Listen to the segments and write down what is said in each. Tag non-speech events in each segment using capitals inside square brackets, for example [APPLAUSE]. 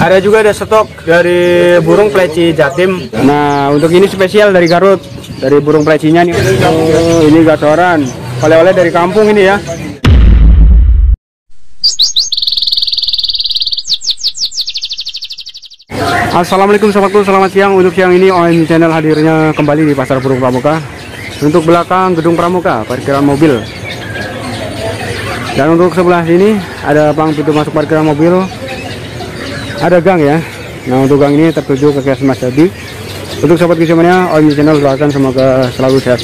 Ada juga ada stok dari burung pleci Jatim. Nah, untuk ini spesial dari Garut, dari burung plecinya nih. Oh, ini gacoran. Oleh-oleh dari kampung ini ya. Assalamualaikum sobatku, selamat siang. Untuk siang ini OM Channel hadirnya kembali di Pasar Burung Pramuka. Untuk belakang gedung Pramuka, parkiran mobil. Dan untuk sebelah sini ada pang pintu masuk parkiran mobil. Ada gang ya. Nah untuk gang ini tertuju ke Kias Mas Jadi. Untuk sobat semuanya, OM Channel doakan semoga selalu sehat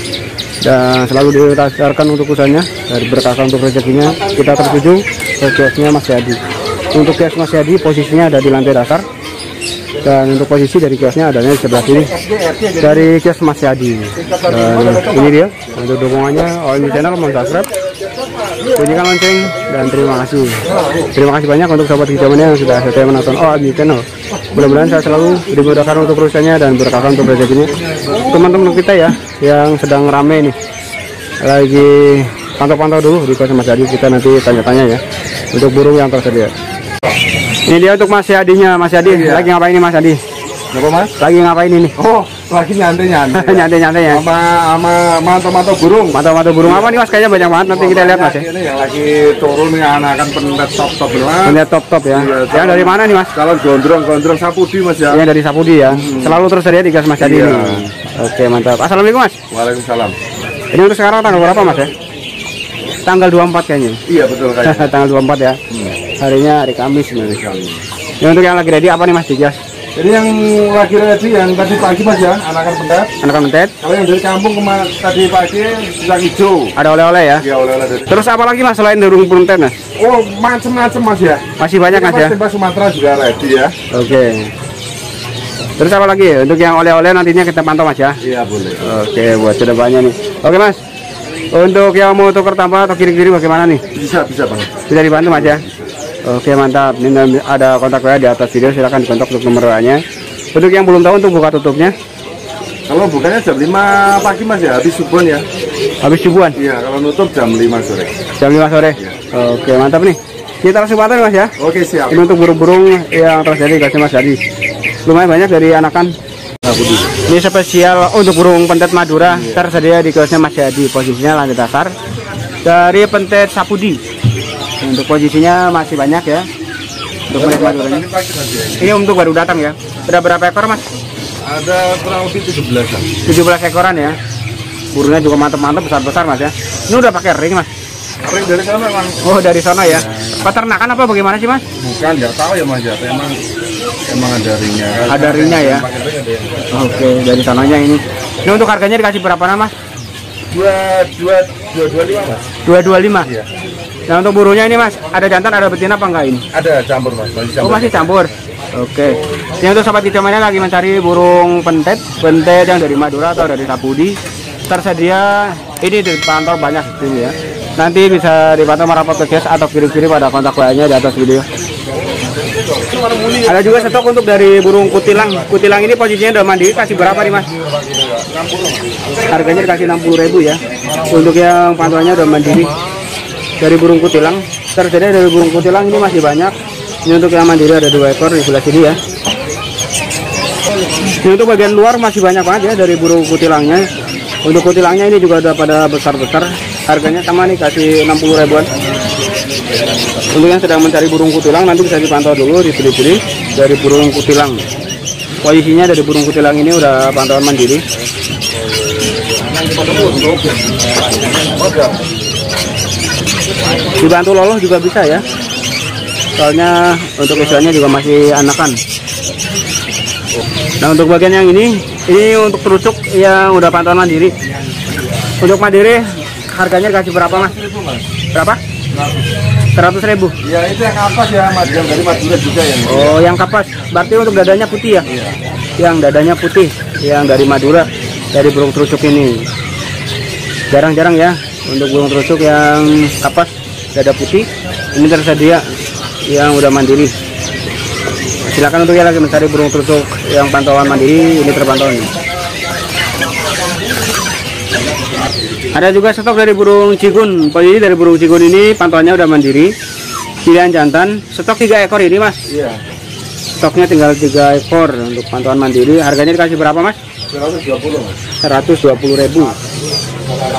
dan selalu dilancarkan untuk usahanya dari berkahkan untuk rezekinya kita tertuju ke kiosnya Mas Yadi untuk kios Mas Yadi posisinya ada di lantai dasar dan untuk posisi dari kiosnya adanya di sebelah sini dari kios Mas Yadi dan ini dia untuk dukungannya OM channel subscribe bunyikan lonceng dan terima kasih terima kasih banyak untuk sobat hijauannya yang sudah setia menonton OM channel mudah-mudahan saya selalu dimudahkan untuk perusahaannya dan berkahkan untuk rezekinya teman-teman kita ya yang sedang rame nih lagi pantau-pantau dulu di kios Mas Yadi kita nanti tanya-tanya ya untuk burung yang tersedia ini dia untuk Mas Yadinya, Mas Yadi. Iya. Lagi ngapain ini Mas Yadi? Apa mas? Lagi ngapain ini? Oh, lagi nyantai nyantai. [LAUGHS] Nyantai-nyantai ya. Sama sama mantau-mantau burung. Mata-mata burung apa nih Mas? Kayaknya banyak banget. Nanti kita lihat Mas ya. Ini yang lagi turun nih anakan pendet top top mas. Lihat top-top ya. Iya, Yang dari mana nih Mas? Kalau gondrong gondrong sapudi mas ya. Yang dari Sapudi ya. Selalu tersedia di gas Mas Yadi Iya. ini. Oke, mantap. Assalamualaikum Mas. Waalaikumsalam. Ini untuk sekarang tanggal berapa Mas ya? Tanggal 24 kayaknya. Iya betul kayaknya. [LAUGHS] tanggal 24 ya. Harinya hari Kamis nih. Ini untuk yang lagi ready apa nih Mas di gas? Jadi yang lagi ready yang tadi pagi mas ya anakan pendet. Anak mentet, Kalau yang dari kampung kemarin tadi pagi sudah hijau. ada oleh-oleh ya. Ya oleh-oleh. Terus apa lagi Mas selain burung puntet Mas? Oh macem-macem mas ya. Masih banyak Mas ya? Tempat Sumatera juga ready ya. Oke. Terus apa lagi? Untuk yang oleh-oleh nantinya kita pantau Mas ya. Iya boleh. Oke, buat ke depannya nih. Oke Mas. Untuk yang mau tukar tambah atau kiri-kiri bagaimana nih? Bisa bisa bang. Bisa dibantu Mas ya. Oke mantap. Ini ada kontak WA di atas video. Silahkan dikontak untuk nomor WA-nya. Untuk yang belum tahu untuk buka tutupnya, Kalau bukanya jam 5 pagi mas ya, habis subuhan ya. habis subuhan Iya, kalau nutup jam 5 sore. jam 5 sore. Oke mantap nih. Kita kesempatan Mas ya. Oke siap. Ini untuk burung-burung yang terjadi kasih Mas Hadi. Lumayan banyak dari anakan. Ini spesial untuk burung pentet Madura tersedia di kiosnya Mas Hadi. Posisinya lantai dasar dari pentet Sapudi. Untuk posisinya masih banyak ya. Untuk pentet Maduranya. Ini untuk baru datang ya. Sudah berapa ekor Mas? Ada kurang lebih 17 an. 17 ekoran ya. Burungnya juga mantap-mantap besar-besar Mas ya. Ini udah pakai ring Mas. Tapi dari sana memang Oh dari sana ya. Peternakan apa bagaimana sih Mas? bukan nggak tahu ya mas ya. Emang emang ada ringnya. kan. Ada ringnya ya. Ring ada Oke, dari sananya ini. Ini untuk harganya dikasih berapa nama? Dua dua dua dua lima mas. 225. Iya. Nah, untuk burunya ini Mas, ada jantan, ada betina apa enggak ini? Ada campur mas. Masih Oh, campur. masih campur. Oke. Ini untuk sobat mana lagi mencari burung pentet, pentet yang dari Madura atau dari Sapudi. Tersedia ini dipantau banyak di sini ya. Nanti bisa dipantau merapat ke atau kirim-kirim pada kontak WA-nya di atas video. Ada juga stok untuk dari burung kutilang. Kutilang ini posisinya udah mandi, kasih berapa nih Mas? Harganya dikasih 60.000 ya. Untuk yang pantauannya udah mandiri dari burung kutilang. Tersedia dari burung kutilang ini masih banyak. Ini untuk yang mandiri ada dua ekor di sebelah sini ya. Ini untuk bagian luar masih banyak banget ya dari burung kutilangnya. Untuk kutilangnya ini juga udah pada besar-besar. Harganya sama nih kasih 60 ribuan. Untuk yang sedang mencari burung kutilang nanti bisa dipantau dulu di pilih dari burung kutilang. Posisinya dari burung kutilang ini udah pantauan mandiri. Dibantu loloh juga bisa ya. Soalnya untuk usianya juga masih anakan. Nah untuk bagian yang ini, ini untuk terucuk yang udah pantauan mandiri. Untuk mandiri harganya dikasih berapa mas? Berapa? 100 ribu. Ya itu yang apa ya mas? Yang dari Madura juga yang. Oh yang kapas, berarti untuk dadanya putih ya? Yang dadanya putih, yang dari Madura, dari burung terucuk ini. Jarang-jarang ya untuk burung terucuk yang kapas dada putih. Ini tersedia yang udah mandiri. Silakan untuk yang lagi mencari burung terucuk yang pantauan mandiri ini terpantau nih. Ada juga stok dari burung cigun. Posisi dari burung cigun ini pantauannya udah mandiri. Pilihan jantan, stok tiga ekor ini mas. Iya. stoknya tinggal tiga ekor untuk pantauan mandiri harganya dikasih berapa mas 120 mas 120.000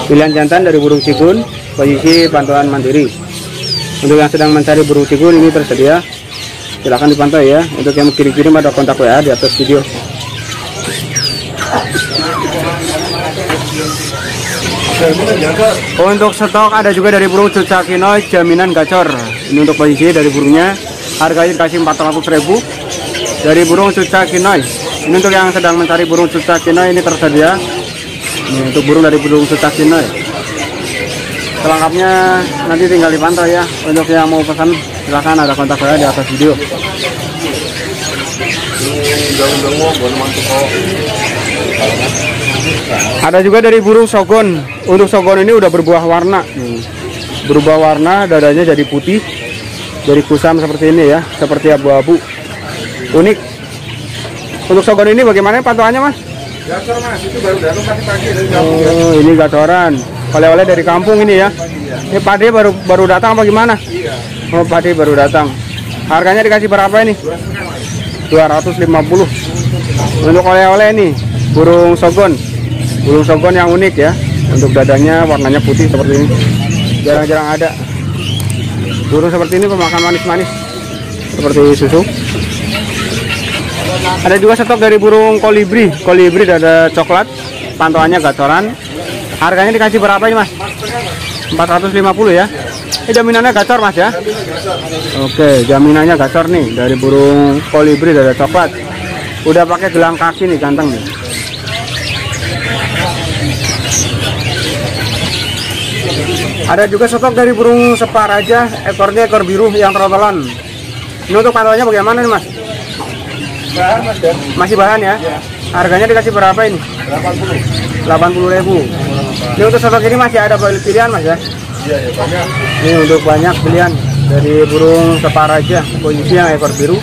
pilihan jantan dari burung cigun posisi pantauan mandiri untuk yang sedang mencari burung cigun ini tersedia. Silahkan dipantau ya. Untuk yang kirim-kirim ada kontak WA di atas video. Untuk stok ada juga dari burung cucak kinoy jaminan gacor. Ini untuk posisi dari burungnya. Harganya dikasih 400.000 dari burung cucak kinoy ini untuk yang sedang mencari burung cucak kinoy ini tersedia. Ini untuk burung dari burung cucak kinoy selengkapnya nanti tinggal dipantau ya. Untuk yang mau pesan silahkan ada kontak saya di atas video. Ada juga dari burung sogon. Untuk sogon ini udah berbuah warna. Berubah warna dadanya jadi putih. Dari kusam seperti ini ya seperti abu-abu. Unik. Untuk sogon ini bagaimana pantauannya mas? Gacor mas, itu baru datang pagi-pagi. Oh, ini gacoran. Oleh-oleh dari kampung ini ya. Ini padi baru baru datang apa gimana? Iya. Oh, padi baru datang. Harganya dikasih berapa ini? 250. Untuk oleh-oleh nih, burung sogon. Burung sogon yang unik ya. Untuk dadanya warnanya putih seperti ini. Jarang-jarang ada. Burung seperti ini pemakan manis-manis. Seperti susu. Ada juga stok dari burung kolibri. Kolibri ada coklat. Pantauannya gacoran. Harganya dikasih berapa ini, Mas? 450 ya. Ini jaminannya gacor, Mas ya? Oke, jaminannya gacor nih dari burung kolibri ada coklat. Udah pakai gelang kaki nih ganteng nih. Ada juga stok dari burung separaja, ekornya ekor biru yang trotolan. Ini untuk pantauannya bagaimana nih, Mas? Bahan mas ya. Masih bahan ya? Harganya dikasih berapa ini? 80. 80.000. Ini untuk stok ini masih ada pilihan, Mas ya? Iya ya banyak. Ini untuk banyak pilihan dari burung separaja, posisi yang ekor biru,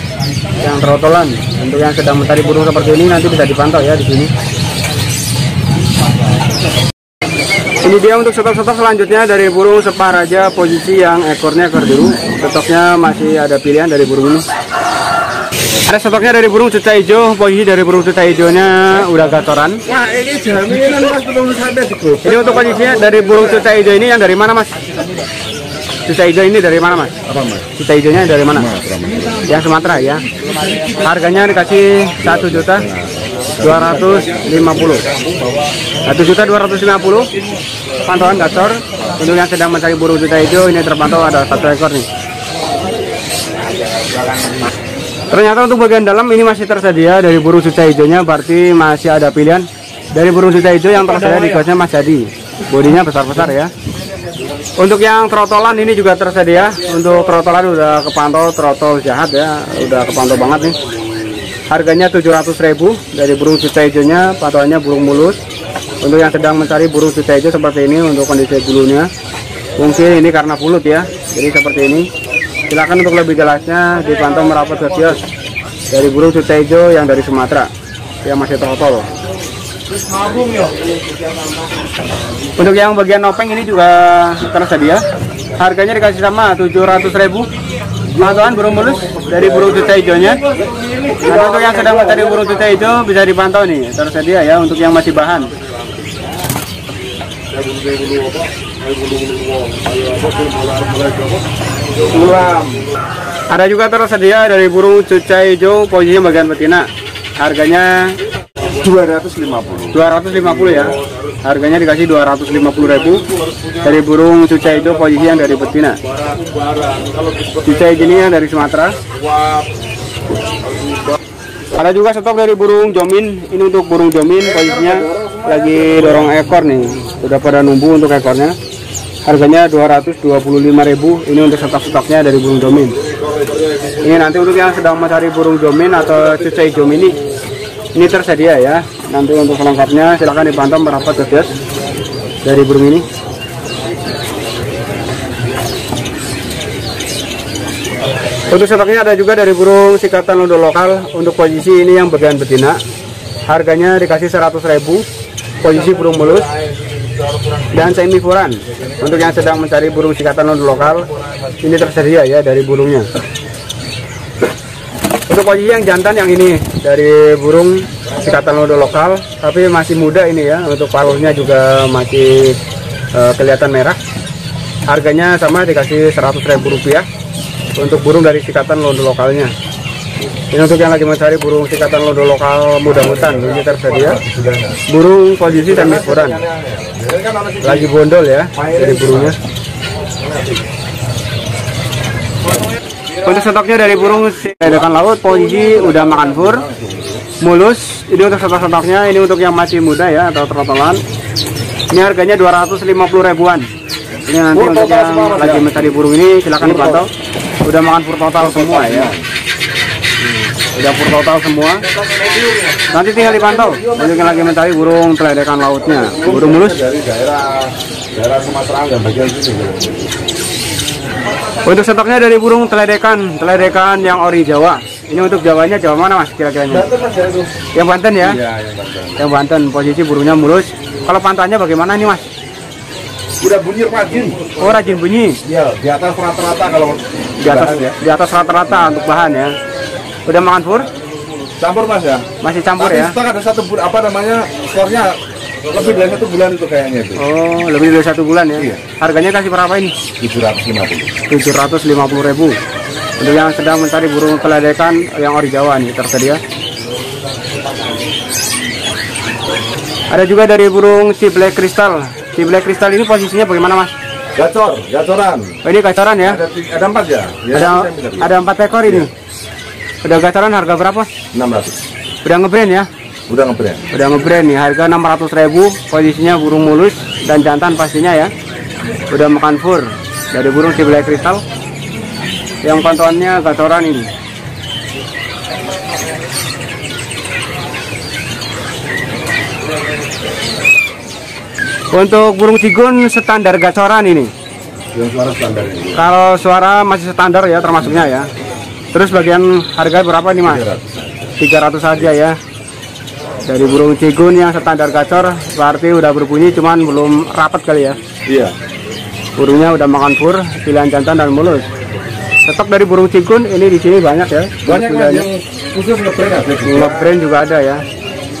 yang trotolan. Untuk yang sedang mencari burung seperti ini nanti bisa dipantau ya di sini. Ini dia untuk stok-stok selanjutnya dari burung separaja posisi yang ekornya ekor biru. Stoknya masih ada pilihan dari burung ini. Ada stoknya dari burung cuca hijau, posisi dari burung cuca hijaunya udah gatoran. Wah ini jaminan mas belum sampai. Ini untuk posisinya dari burung cuca hijau ini yang dari mana mas? Cuca hijau ini dari mana mas? Apa mas? Cuca hijaunya dari mana? Sumatera mas. Sumatera ya. Harganya dikasih satu juta dua ratus lima puluh. Satu juta dua ratus lima puluh. Pantauan gacor. Untuk yang sedang mencari burung cuca hijau ini terpantau ada satu ekor nih. Ternyata untuk bagian dalam ini masih tersedia dari burung cuca hijaunya berarti masih ada pilihan dari burung cuca hijau yang tersedia di kiosnya Mas Jadi. Bodinya besar-besar ya. Untuk yang trotolan ini juga tersedia. Untuk trotolan udah kepantau trotol jahat ya, udah kepantau banget nih. Harganya 700.000 dari burung cuca hijaunya, pantauannya burung mulus. Untuk yang sedang mencari burung cuca hijau seperti ini untuk kondisi bulunya. Mungkin ini karena pulut ya. Jadi seperti ini. Silakan untuk lebih jelasnya dipantau merapat kios dari burung hijau yang dari Sumatera yang masih trotol. Untuk yang bagian nopeng ini juga tersedia. Harganya dikasih sama 700.000. Pantauan burung mulus dari burung hijaunya. Nah, untuk yang sedang mencari burung hijau bisa dipantau nih, tersedia ya untuk yang masih bahan. Ada juga tersedia dari burung cuca hijau posisinya bagian betina. Harganya 250. 250 ya. Harganya dikasih 250.000 dari burung cuca hijau posisi yang dari betina. Cuca hijau ini yang dari Sumatera. Ada juga stok dari burung jomin. Ini untuk burung jomin posisinya lagi dorong ekor nih. Sudah pada numbu untuk ekornya. Harganya 225.000. Ini untuk stok-stoknya dari burung jomin. Ini nanti untuk yang sedang mencari burung jomin atau cuca hijau mini ini tersedia ya. Nanti untuk selengkapnya silahkan dipantau merapat ke dari burung ini. Untuk stoknya ada juga dari burung sikatan londo lokal. Untuk posisi ini yang bagian betina. Harganya dikasih 100.000 posisi burung mulus dan semi furan untuk yang sedang mencari burung sikatan londo lokal ini tersedia ya dari burungnya Untuk posisi yang jantan yang ini dari burung sikatan lodo lokal, tapi masih muda ini ya. Untuk paruhnya juga masih eh, kelihatan merah. Harganya sama dikasih 100.000 rupiah untuk burung dari sikatan lodo lokalnya. Ini untuk yang lagi mencari burung sikatan lodo lokal muda hutan ini tersedia. Burung posisi dan ukuran. Lagi bondol ya dari burungnya. Untuk stoknya dari burung dekan laut posisi udah makan fur, mulus. Ini untuk stok-stoknya, ini untuk yang masih muda ya atau trotolan. Ini harganya 250 ribuan. Ini nanti untuk yang lagi ya? mencari burung ini silahkan dipantau. Udah makan fur total semua ya. Udah fur total semua. Nanti tinggal dipantau. Yang lagi mencari burung teledekan lautnya, burung mulus. dari daerah daerah Sumatera dan bagian sini. Untuk stoknya dari burung teledekan, teledekan yang ori Jawa. Ini untuk Jawanya Jawa mana mas kira-kiranya? Ya. Yang Banten ya? Iya yang Banten. Yang Banten posisi burungnya mulus. Kalau pantannya bagaimana nih mas? Udah bunyi rajin. Oh rajin bunyi. Iya di atas rata-rata kalau Di atas ya. di atas rata-rata untuk bahan ya. Udah makan fur? Campur mas ya. Masih campur Tapi ya? stok ada satu bulan apa namanya skornya lebih dari satu bulan itu kayaknya itu. Oh lebih dari satu bulan ya? Iya. Harganya kasih berapa ini? 750. 750 ribu. Untuk yang sedang mencari burung teledekan yang ori Jawa nih tersedia. Ada juga dari burung si black crystal. Si black crystal ini posisinya bagaimana mas? Gacor, gacoran. Oh, ini gacoran ya? Ada ada empat ya? ya ada ada empat ekor ini. Udah gacoran harga berapa? 600. Udah ngebrand ya? Udah ngebrand. Udah ngebrand nih, harga 600.000 posisinya burung mulus dan jantan pastinya ya. Udah makan fur dari burung si black crystal. Yang pantauannya gacoran ini. Untuk burung cigun standar gacoran ini. Yang suara standar ini. Kalau suara masih standar ya termasuknya ya. Terus bagian harga berapa nih mas? 300 saja ya. Dari burung cigun yang standar gacor berarti udah berbunyi cuman belum rapat kali ya. Iya. Burungnya udah makan fur, pilihan jantan dan mulus. Stok dari burung cigun ini di sini banyak ya. Banyak yang khusus ngebrand ada. Ngebrand juga ada ya.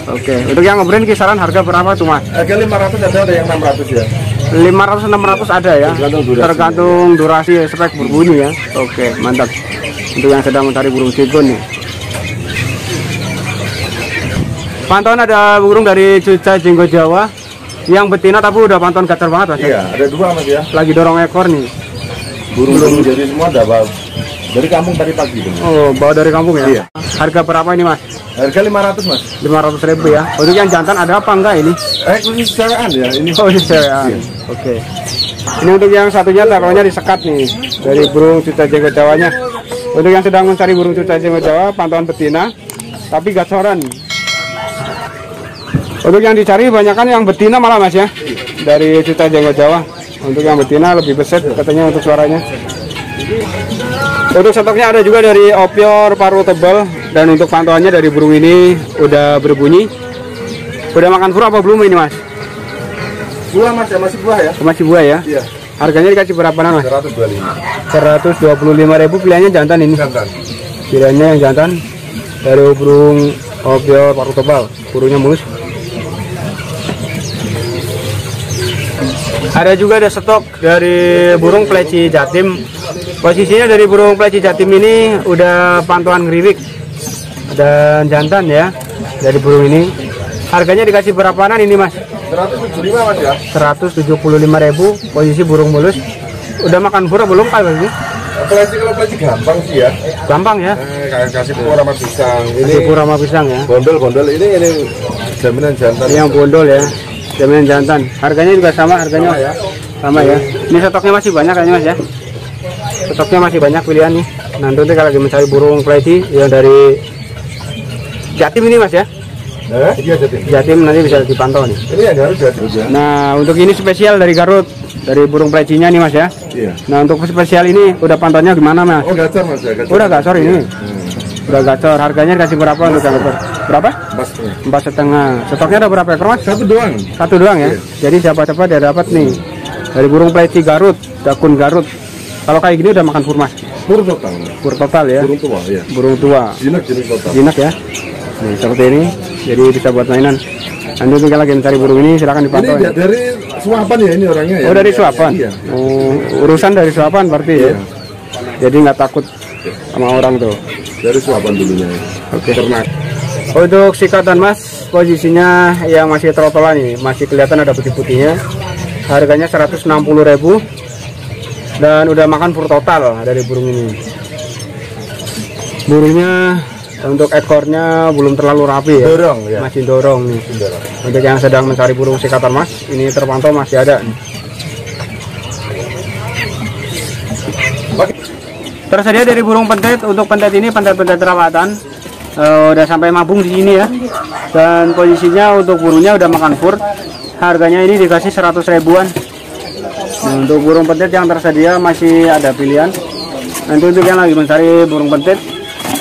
Oke, untuk yang ngebrand kisaran harga berapa tuh mas? Harga 500 ada ada yang 600 ya. 500 600 ada ya. Tergantung durasi. Tergantung durasi spek berbunyi ya. Oke, mantap. Untuk yang sedang mencari burung cigun nih. Pantauan ada burung dari cuca jenggot Jawa yang betina tapi udah pantauan gacor banget mas. ya. Iya, ada dua mas ya. Lagi dorong ekor nih. Burung-burung jadi semua ada dari kampung tadi pagi itu. Oh, bawa dari kampung ya? Iya. Harga berapa ini mas? Harga 500 mas. 500 ribu ya. Untuk yang jantan ada apa enggak ini? Eh cewekan ya ini. Oh ini. Iya. Oke. Ini untuk yang satunya taruhnya disekat nih dari burung cuca jenggot Jawanya. Untuk yang sedang mencari burung cuca jenggot Jawa pantauan betina tapi gacoran. Untuk yang dicari banyak kan yang betina malah mas ya dari cuca jenggot Jawa. Untuk yang betina lebih beset katanya untuk suaranya. Untuk stoknya ada juga dari opior paruh tebal dan untuk pantauannya dari burung ini udah berbunyi. Udah makan fur apa belum ini mas? Buah mas ya masih buah ya. Masih buah ya? Iya. Harganya dikasih berapa mas? 125. 125.000 pilihannya jantan ini. Jantan. Pilihannya yang jantan dari burung opior paruh tebal, burungnya mulus. Ada juga ada stok dari burung pleci jatim. Posisinya dari burung pleci jatim ini udah pantauan ngeriwik dan jantan ya dari burung ini. Harganya dikasih berapaan ini mas? 175 mas ya. 175.000 posisi burung mulus. Udah makan pura belum kali ini? Peleci kalau peleci gampang sih ya. Gampang ya. Eh, kasih pura sama pisang. Ini Ini pura sama pisang ya. bondol-bondol ini ini jaminan jantan. Ini yang bondol ya. Jaminan jantan. Harganya juga sama harganya Sama ya. Sama ya. Ini stoknya masih banyak kayaknya Mas ya. Stoknya masih banyak pilihan nih. Nanti nanti kalau lagi mencari burung pleci yang dari Jatim ini Mas ya. Eh, iya. Jatim nanti bisa dipantau nih. Ini jadi ya. Nah, untuk ini spesial dari Garut. Dari burung plecinya nih Mas ya. Iya. Nah, untuk spesial ini udah pantauannya gimana Mas? Oh gacor mas ya. Gacor. Udah gacor ini. Hmm. Udah gacor. Harganya dikasih berapa untuk yang gacor? Berapa? Mas. Empat setengah. Stoknya ada berapa ekor Mas? Satu doang. Satu doang ya. Jadi siapa-siapa dia dapat nih. Dari burung pleci Garut, dakun Garut. Kalau kayak gini udah makan fur mas. Pur total. pur total ya Burung tua ya. burung tua Jinak jenis total. jinak ya nih seperti ini jadi bisa buat mainan anda tinggal lagi mencari burung ini silakan Ini dipantau dia ya. dari suapan ya ini orangnya ya. oh dari suapan Iya. oh, urusan dari suapan berarti ya Iya. jadi nggak takut sama orang tuh Dari suapan dulunya. Oke. Ternak. Untuk sikatan mas, posisinya yang masih trotolan nih, masih kelihatan ada putih-putihnya. Harganya 160.000 dan udah makan pur total dari burung ini. Burungnya untuk ekornya belum terlalu rapi ya. Dorong ya. Masih dorong nih. Untuk yang sedang mencari burung sikatan mas, ini terpantau masih ada. nih. Tersedia dari burung pentet. Untuk pentet ini pentet-pentet rawatan. Eh, udah sampai mabung di sini ya. Dan posisinya untuk burungnya udah makan fur. Harganya ini dikasih 100 ribuan. Nah, untuk burung pentet yang tersedia masih ada pilihan. Nanti untuk yang lagi mencari burung pentet,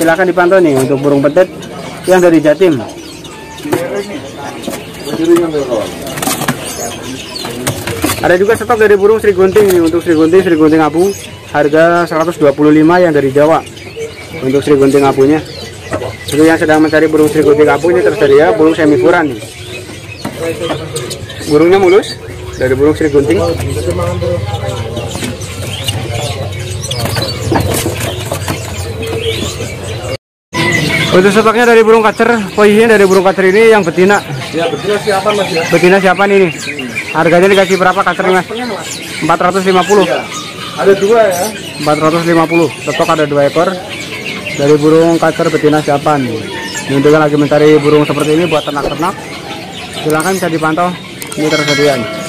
silahkan dipantau nih untuk burung pentet yang dari Jatim. Ada juga stok dari burung Sri Gunting nih untuk Sri Gunting Sri Gunting abu harga 125 yang dari Jawa untuk Sri Gunting abunya. Untuk yang sedang mencari burung Sri Gunting abu ini tersedia burung semifuran nih. Burungnya mulus dari burung Sri Gunting. Untuk stoknya dari burung kacer, posisinya dari burung kacer ini yang betina. Ya betul siapa mas ya? Betina siapa nih? Harganya dikasih berapa kacer mas? 450. Ada dua ya. 450. Stok ada dua ekor. Dari burung kacer betina siapa nih? Ini yang lagi mencari burung seperti ini buat ternak-ternak. Silahkan bisa dipantau. Ini tersedia.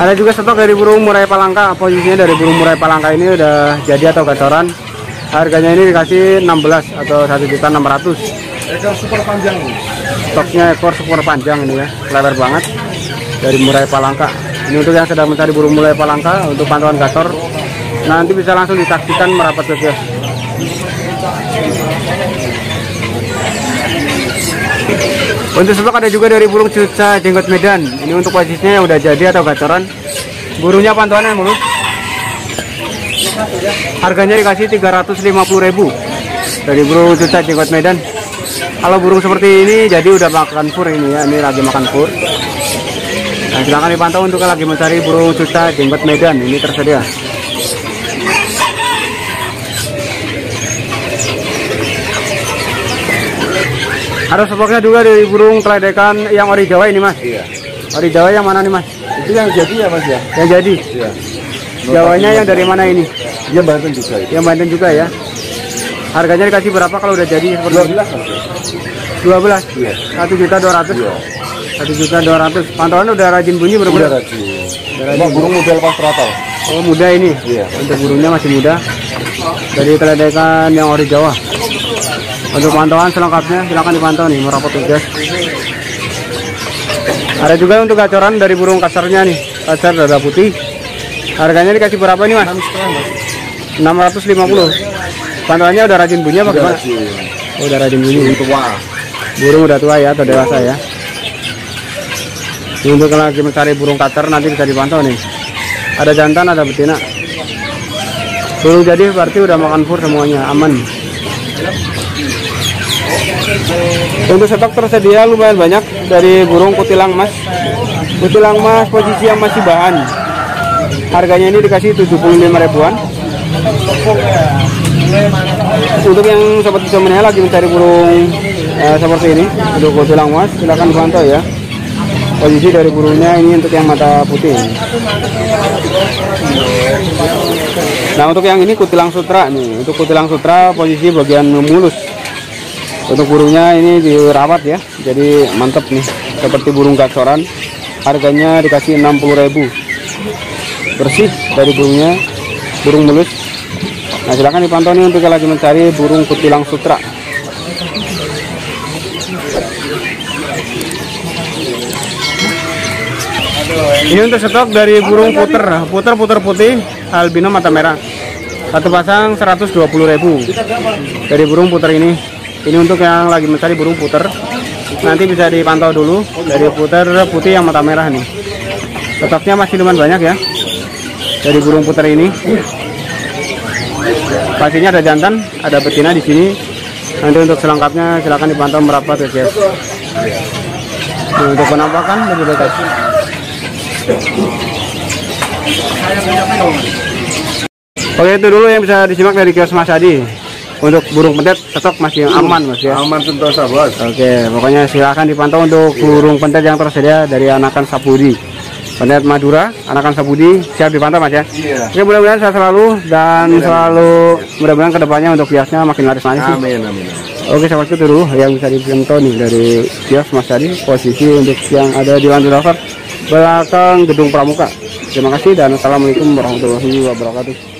Ada juga stok dari burung murai palangka. Posisinya dari burung murai palangka ini udah jadi atau gacoran. Harganya ini dikasih 16 atau 1.600. Ekor super panjang. Stoknya ekor super panjang ini ya, lebar banget dari murai palangka. Ini untuk yang sedang mencari burung murai palangka untuk pantauan gacor. Nanti bisa langsung disaksikan merapat ke kios. Untuk stok ada juga dari burung cuca jenggot Medan. Ini untuk posisinya yang udah jadi atau gacoran. Burungnya pantauannya mulus. Harganya dikasih 350.000 dari burung cuca jenggot Medan. Kalau burung seperti ini jadi udah makan fur ini ya, ini lagi makan fur. Nah, silakan dipantau untuk lagi mencari burung cuca jenggot Medan ini tersedia. Ada stoknya juga dari burung keledekan yang ori Jawa ini mas. Iya. Ori Jawa yang mana nih mas? Itu yang jadi ya mas ya. Yang jadi. Iya. Jawanya yang dari mana ini? Dia Banten juga itu. Yang Banten juga ya. Harganya dikasih berapa kalau udah jadi seperti Dua ini? belas mas ya. 12 Iya. satu juta dua ratus Iya. satu juta dua ratus pantauan udah rajin bunyi Udah bener-bener rajin. rajin. Cuma burung model pas teratal. oh muda ini Iya. untuk burungnya masih muda dari keledekan yang ori Jawa untuk pantauan selengkapnya silakan dipantau nih merapat tugas. Ada juga untuk gacoran dari burung kasarnya nih kasar dada putih. Harganya dikasih berapa nih mas? Enam setengah mas. 650 pantauannya udah rajin bunyi apa gimana? oh, udah rajin bunyi. Tua. burung udah tua ya atau dewasa ya? Ini untuk lagi mencari burung kater nanti bisa dipantau nih. Ada jantan ada betina. Burung jadi berarti udah makan fur semuanya aman untuk stok tersedia lumayan banyak dari burung kutilang mas kutilang mas posisi yang masih bahan. Harganya ini dikasih 75 ribuan. Untuk yang sobat bisa lagi mencari burung eh, seperti ini untuk kutilang mas silahkan dipantau ya. Posisi dari burungnya ini untuk yang mata putih. Nah untuk yang ini kutilang sutra nih. Untuk kutilang sutra posisi bagian mulus untuk burungnya ini dirawat ya. Jadi mantep nih. Seperti burung gacoran. Harganya dikasih 60.000 bersih dari burungnya. Burung mulus. Nah silahkan dipantau nih untuk lagi mencari burung kutilang sutra. Ini untuk stok dari burung puter, puter puter putih, albino mata merah. Satu pasang 120.000 dari burung puter ini. Ini untuk yang lagi mencari burung puter. Nanti bisa dipantau dulu dari puter putih yang mata merah nih. Stoknya masih lumayan banyak ya. Dari burung puter ini. pastinya ada jantan ada betina di sini nanti untuk selengkapnya silakan dipantau merapat ya guys Nah, untuk penampakan lebih dekat Oke itu dulu yang bisa disimak dari kios Mas Adi untuk burung pentet tetap masih aman mas ya Aman sentosa bos. Oke pokoknya silahkan dipantau untuk burung pentet yang tersedia dari anakan Sapudi pentet Madura anakan Sapudi siap dipantau mas ya Iya. Oke mudah-mudahan sehat selalu dan selalu mudah-mudahan ke depannya untuk kiosnya makin laris sih. Amin amin. Oke sahabat itu dulu yang bisa dipantau nih dari kios Mas Adi posisi untuk yang ada di Land Rover belakang gedung Pramuka. Terima kasih dan assalamualaikum warahmatullahi wabarakatuh.